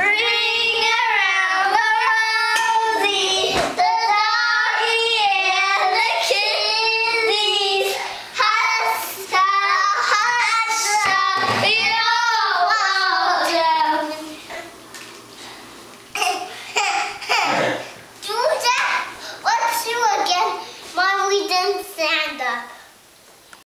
Hooray!